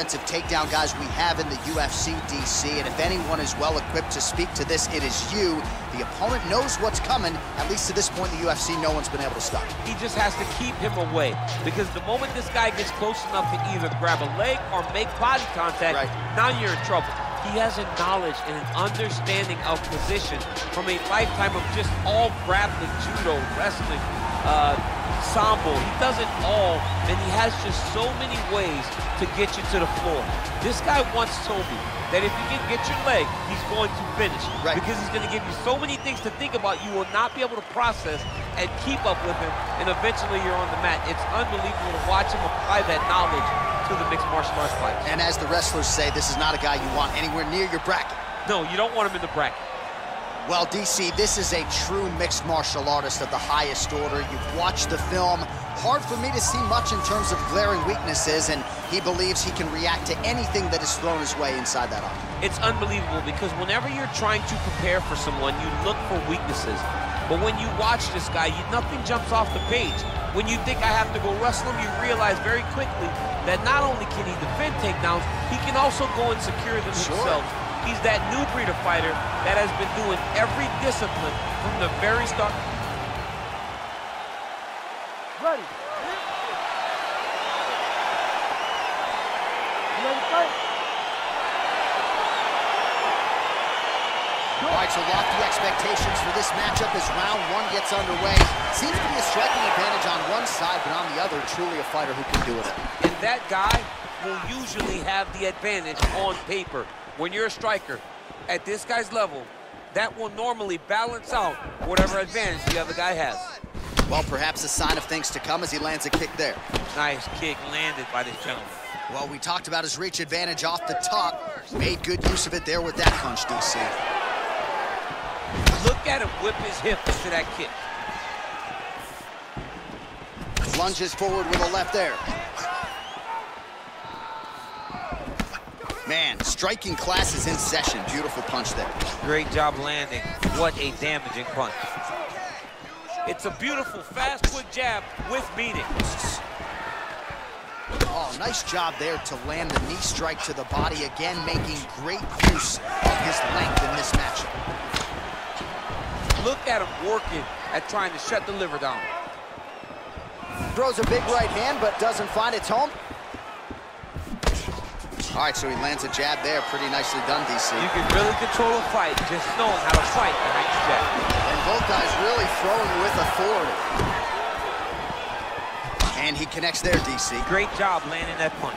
offensive takedown guys we have in the UFC, DC, and if anyone is well-equipped to speak to this, it is you. The opponent knows what's coming. At least to this point in the UFC, no one's been able to stop He just has to keep him away, because the moment this guy gets close enough to either grab a leg or make body contact, right. now you're in trouble. He has a knowledge and an understanding of position from a lifetime of just all grappling, judo, wrestling, uh, sambo. He does it all, and he has just so many ways to get you to the floor. This guy once told me that if you can get your leg, he's going to finish. Right. Because he's going to give you so many things to think about, you will not be able to process and keep up with him, and eventually you're on the mat. It's unbelievable to watch him apply that knowledge to the mixed martial arts fight. And as the wrestlers say, this is not a guy you want anywhere near your bracket. No, you don't want him in the bracket. Well, DC, this is a true mixed martial artist of the highest order. You've watched the film. Hard for me to see much in terms of glaring weaknesses, and he believes he can react to anything that is thrown his way inside that arm. It's unbelievable because whenever you're trying to prepare for someone, you look for weaknesses. But when you watch this guy, you, nothing jumps off the page. When you think I have to go wrestle him, you realize very quickly that not only can he defend takedowns, he can also go and secure them sure. himself. He's that new breed of fighter that has been doing every discipline from the very start. Ready. ready fight? All right, so lofty expectations for this matchup as round one gets underway. Seems to be a striking advantage on one side, but on the other, truly a fighter who can do it. And that guy will usually have the advantage on paper. When you're a striker at this guy's level, that will normally balance out whatever advantage the other guy has. Well, perhaps a sign of things to come as he lands a kick there. Nice kick landed by this gentleman. Well, we talked about his reach advantage off the top. Made good use of it there with that punch, DC. Look at him whip his hip into that kick. Lunges forward with a left there. Man, striking class is in session. Beautiful punch there. Great job landing. What a damaging punch. It's a beautiful, fast, quick jab with meaning. Oh, nice job there to land the knee strike to the body. Again, making great use of his length in this matchup. Look at him working at trying to shut the liver down. Throws a big right hand, but doesn't find its home. All right, so he lands a jab there. Pretty nicely done, DC. You can really control a fight just knowing how to fight the next jab. And both guys really throwing with authority. And he connects there, DC. Great job landing that punch.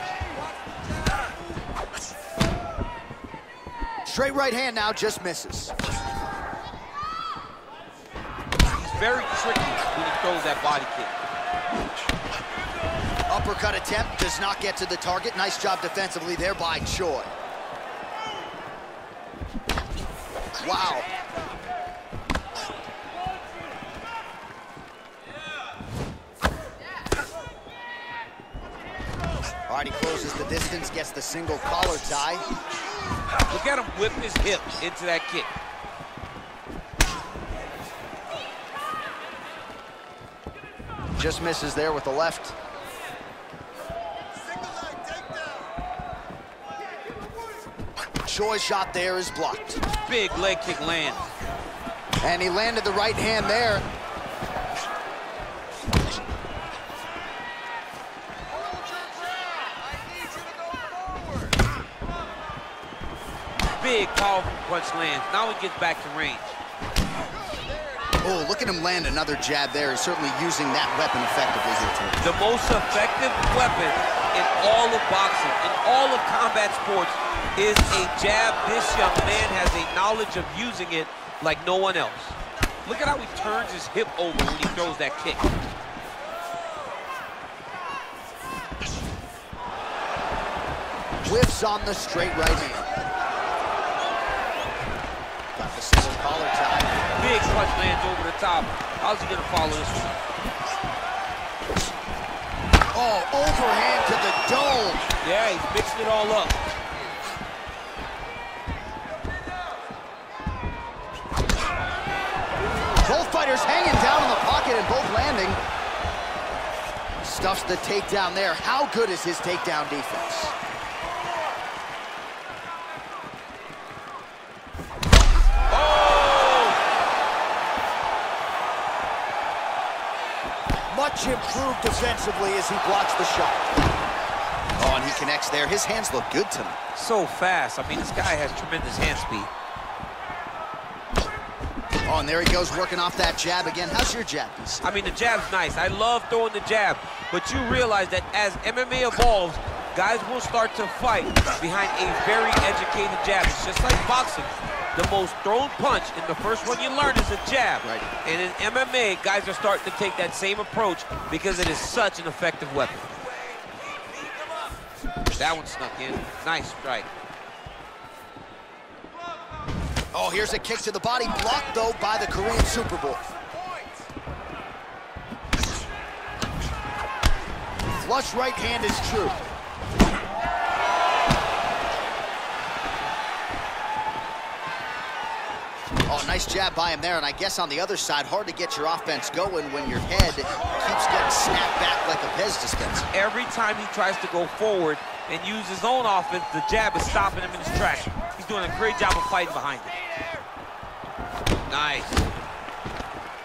Straight right hand now, just misses. He's very tricky when he throws that body kick. Uppercut attempt does not get to the target. Nice job defensively there by Choi. Wow. All right, he closes the distance, gets the single collar tie. Look at him whip his hip into that kick. Just misses there with the left. Choi shot there is blocked. Big leg kick land. And he landed the right hand there. Big powerful punch lands. Now he gets back to range. Oh, look at him land another jab there. He's certainly using that weapon effectively here tonight. The most effective weapon in all of boxing, in all of combat sports, is a jab. This young man has a knowledge of using it like no one else. Look at how he turns his hip over when he throws that kick. Whiffs on the straight right hand. Got the single collar tie. Big punch lands over the top. How's he gonna follow this one? Overhand to the dome. Yeah, he's mixing it all up. Both fighters hanging down in the pocket and both landing. Stuffs the takedown there. How good is his takedown defense? Much improved defensively as he blocks the shot. Oh, and he connects there. His hands look good tonight. So fast. I mean, this guy has tremendous hand speed. Oh, and there he goes working off that jab again. How's your jab? I mean, the jab's nice. I love throwing the jab, but you realize that as MMA evolves, guys will start to fight behind a very educated jab. It's just like boxing. The most thrown punch and the first one you learn is a jab. Right. And in MMA, guys are starting to take that same approach because it is such an effective weapon. That one snuck in. Nice strike. Oh, here's a kick to the body, blocked though by the Korean Superboy. Flush right hand is true. Nice jab by him there, and I guess on the other side, hard to get your offense going when your head keeps getting snapped back like a Pez dispenser. Every time he tries to go forward and use his own offense, the jab is stopping him in his tracks. He's doing a great job of fighting behind it. Nice.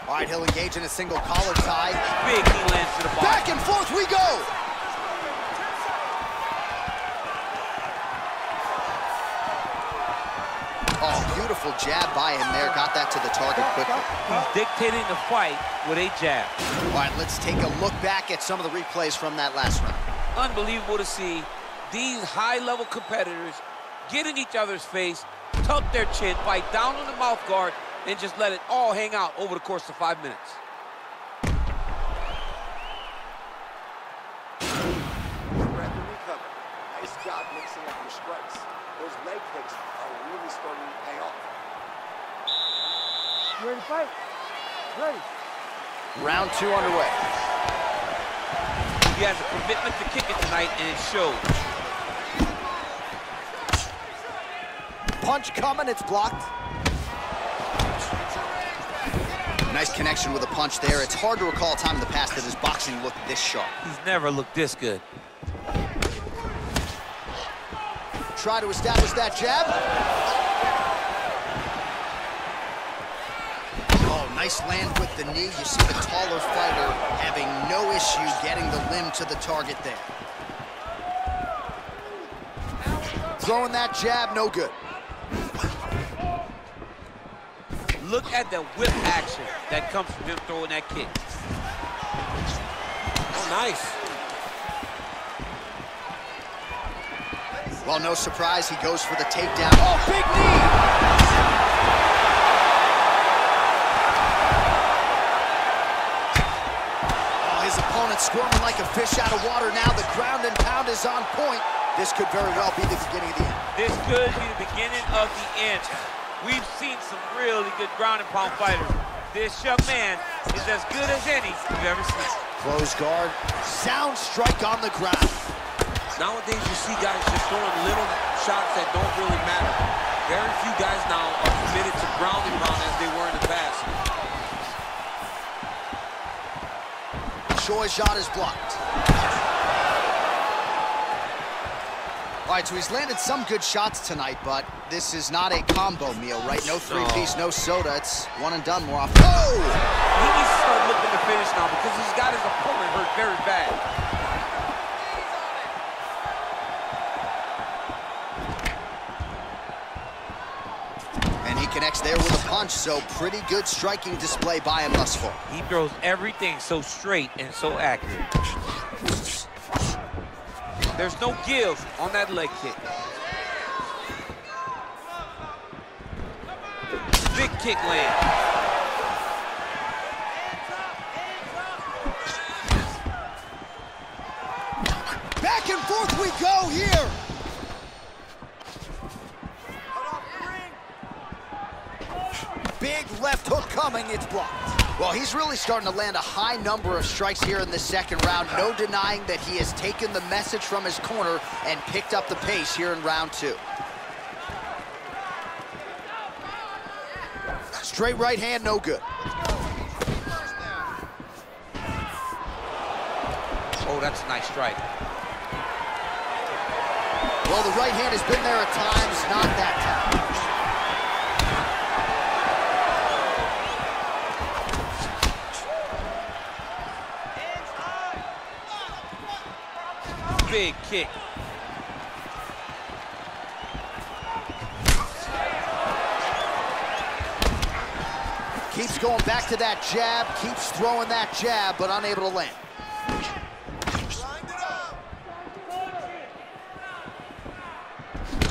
All right, he'll engage in a single collar tie. Big knee lands to the body. Back and forth we go. Oh, beautiful jab by him there. Got that to the target quickly. He's dictating the fight with a jab. All right, let's take a look back at some of the replays from that last round. Unbelievable to see these high-level competitors get in each other's face, tuck their chin, fight down on the mouth guard, and just let it all hang out over the course of five minutes. Nice job mixing up your strikes. Those leg kicks are really starting to pay off. You ready to fight? Ready. Round two underway. He has a commitment to kick it tonight, and it shows. Punch coming, it's blocked. Nice connection with a punch there. It's hard to recall a time in the past that his boxing looked this sharp. He's never looked this good. Try to establish that jab. Oh, nice land with the knee. You see the taller fighter having no issue getting the limb to the target there. Throwing that jab, no good. Look at the whip action that comes from him throwing that kick. Oh, nice. Well, no surprise, he goes for the takedown. Oh, big knee! Oh, his opponent squirming like a fish out of water now. The ground and pound is on point. This could very well be the beginning of the end. This could be the beginning of the end. We've seen some really good ground and pound fighters. This young man is as good as any you've ever seen. Close guard, sound strike on the ground. Nowadays, you see guys just throwing little shots that don't really matter. Very few guys now are committed to ground and pound as they were in the past. Choi's shot is blocked. All right, so he's landed some good shots tonight, but this is not a combo meal, right? No three-piece, no soda. It's one and done more often. Oh! He needs to start looking to finish now because he's got his opponent hurt very bad. So pretty good striking display by him thus far. He throws everything so straight and so accurate. There's no give on that leg kick. Big kick land. Back and forth we go here! Big left hook coming, it's blocked. Well, he's really starting to land a high number of strikes here in the second round. No denying that he has taken the message from his corner and picked up the pace here in round two. Straight right hand, no good. Oh, that's a nice strike. Well, the right hand has been there at times, not that time. Kick. Keeps going back to that jab, keeps throwing that jab, but unable to land.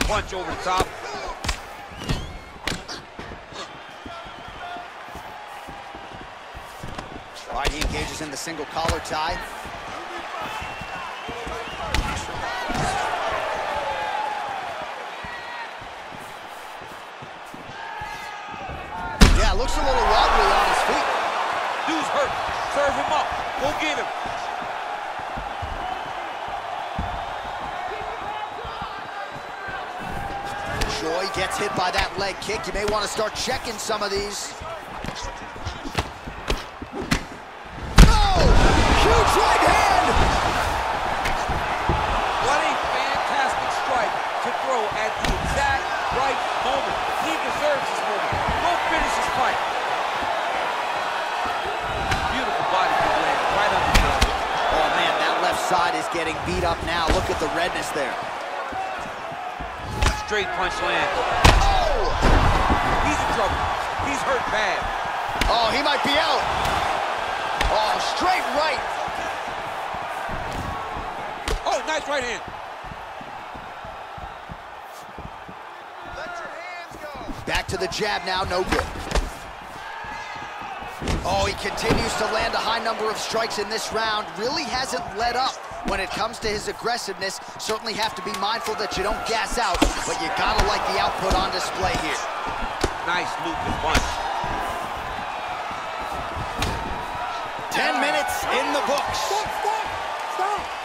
Punch over the top. All right, he engages in the single collar tie. Yeah, looks a little wobbly on his feet. Dude's hurt. Serve him up. Go get him. Choi gets hit by that leg kick. You may want to start checking some of these. Oh! Huge right hand! What a fantastic strike to throw at the exact right moment. He deserves this moment. Go finish his fight. Beautiful body kick land right on the shoulder. Oh man, that left side is getting beat up now. Look at the redness there. Straight punch land. Oh! He's in trouble. He's hurt bad. Oh, he might be out. Oh, straight right. Oh, nice right hand. Back to the jab now, no good. Oh, he continues to land a high number of strikes in this round. Really hasn't let up when it comes to his aggressiveness. Certainly have to be mindful that you don't gas out, but you gotta like the output on display here. Nice looping punch. 10 minutes in the books. Stop, stop, stop.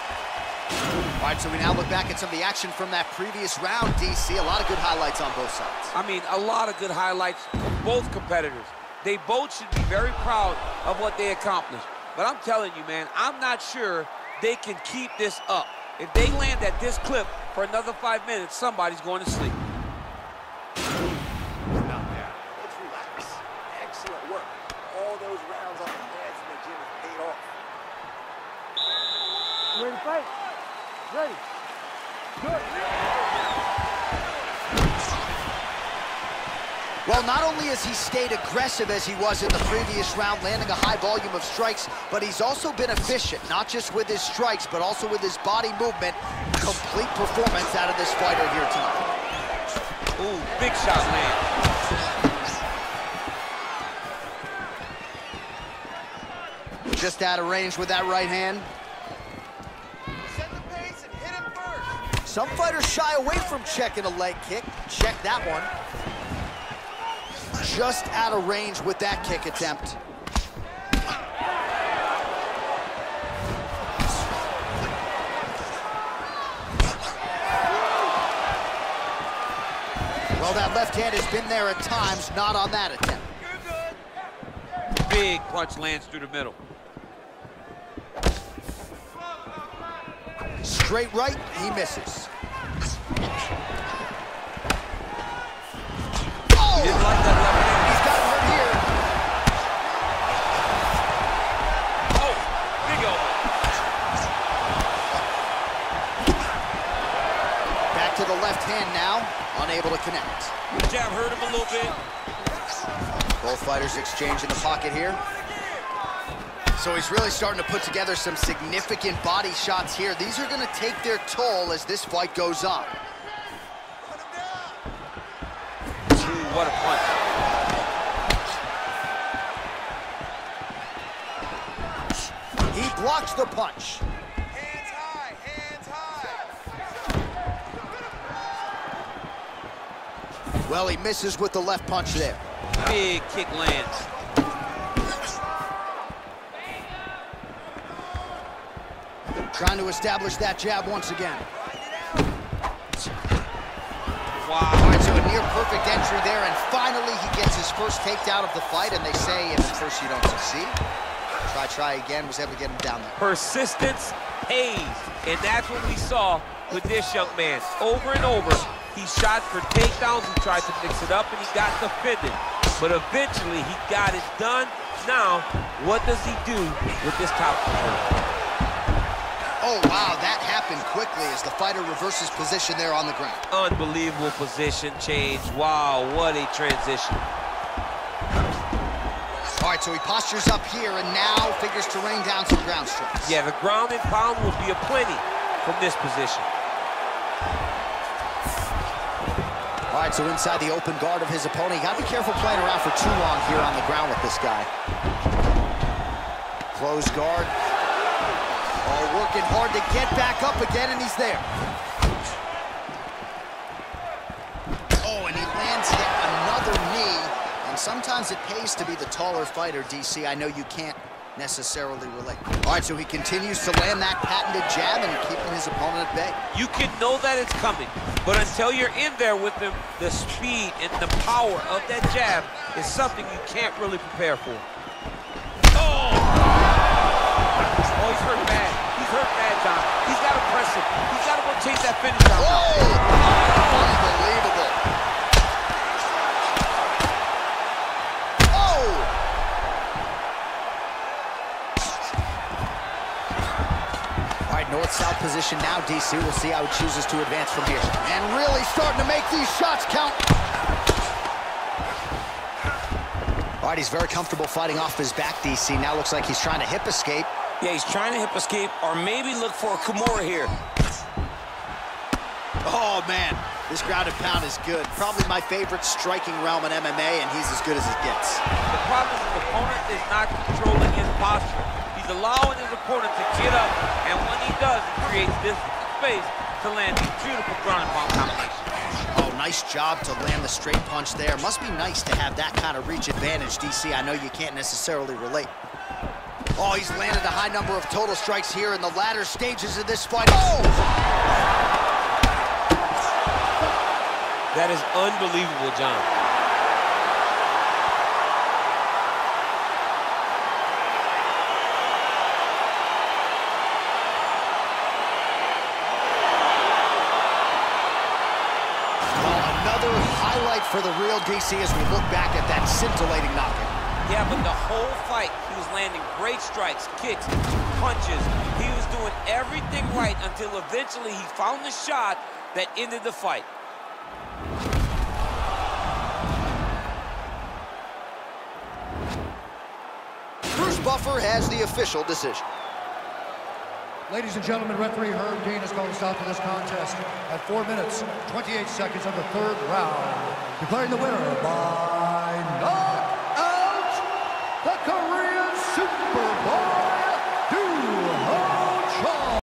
All right, so we now look back at some of the action from that previous round, DC. A lot of good highlights on both sides. I mean, a lot of good highlights from both competitors. They both should be very proud of what they accomplished. But I'm telling you, man, I'm not sure they can keep this up. If they land at this clip for another five minutes, somebody's going to sleep. Let's relax. Excellent work. All those rounds on the pads in the gym have paid off. You ready to fight? Ready. Well, not only has he stayed aggressive as he was in the previous round, landing a high volume of strikes, but he's also been efficient, not just with his strikes, but also with his body movement. Complete performance out of this fighter here tonight. Ooh, big shot land. Just out of range with that right hand. Some fighters shy away from checking a leg kick. Check that one. Just out of range with that kick attempt. Well, that left hand has been there at times, not on that attempt. Big punch lands through the middle. Straight right, he misses. Oh! He didn't like that hand now, unable to connect. Jab hurt him a little bit. Both fighters exchange in the pocket here. So he's really starting to put together some significant body shots here. These are gonna take their toll as this fight goes on. Ooh, what a punch. He blocks the punch. Hands high, hands high. Well, he misses with the left punch there. Big kick lands. Trying to establish that jab once again. Wow. right, so a near perfect entry there, and finally he gets his first takedown of the fight, and they say if at first you don't succeed, try, try again, was able to get him down there. Persistence pays. And that's what we saw with this young man. Over and over, he shot for takedowns, he tried to mix it up, and he got defended. But eventually, he got it done. Now, what does he do with this top control? Oh, wow, that happened quickly as the fighter reverses position there on the ground. Unbelievable position change. Wow, what a transition. All right, so he postures up here and now figures to rain down some ground strikes. Yeah, the ground and pound will be a plenty from this position. So inside the open guard of his opponent, you gotta be careful playing around for too long here on the ground with this guy. Close guard. Oh, working hard to get back up again, and he's there. Oh, and he lands yet another knee. And sometimes it pays to be the taller fighter, DC. I know you can't necessarily relate. All right, so he continues to land that patented jab and keeping his opponent at bay. You can know that it's coming, but until you're in there with him, the speed and the power of that jab is something you can't really prepare for. Oh! Oh, he's hurt bad. He's hurt bad, John. He's got to press him. He's got to go chase that finish out. Oh, unbelievable. All right, north-south position now, DC. We'll see how he chooses to advance from here. And really starting to make these shots count. All right, he's very comfortable fighting off his back, DC. Now looks like he's trying to hip escape. Yeah, he's trying to hip escape or maybe look for a Kimura here. Oh, man, this ground and pound is good. Probably my favorite striking realm in MMA, and he's as good as it gets. The problem is the opponent is not controlling his posture. He's allowing his opponent to get up, and when he does, he creates this space to land these beautiful ground and pound combinations. Oh, nice job to land the straight punch there. Must be nice to have that kind of reach advantage, DC. I know you can't necessarily relate. Oh, he's landed a high number of total strikes here in the latter stages of this fight. Oh! That is unbelievable, John. Well, another highlight for the reel DC as we look back at that scintillating knockout. Yeah, but the whole fight, he was landing great strikes, kicks, punches. He was doing everything right until eventually he found the shot that ended the fight. Bruce Buffer has the official decision. Ladies and gentlemen, referee Herb Dean has called a stop to this contest at 4 minutes, 28 seconds of the third round, declaring the winner by.